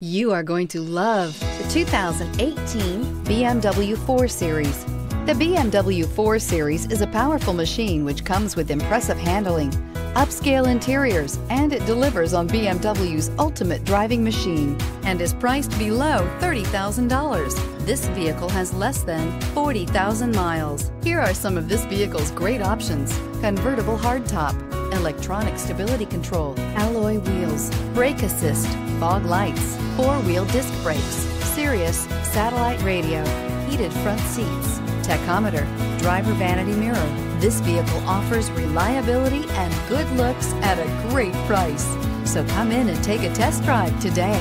You are going to love the 2018 BMW 4 Series. The BMW 4 Series is a powerful machine which comes with impressive handling, upscale interiors, and it delivers on BMW's ultimate driving machine and is priced below $30,000. This vehicle has less than 40,000 miles. Here are some of this vehicle's great options. Convertible hardtop, electronic stability control, alloy wheels, brake assist, fog lights, four-wheel disc brakes, Sirius satellite radio, heated front seats, tachometer, driver vanity mirror. This vehicle offers reliability and good looks at a great price. So come in and take a test drive today.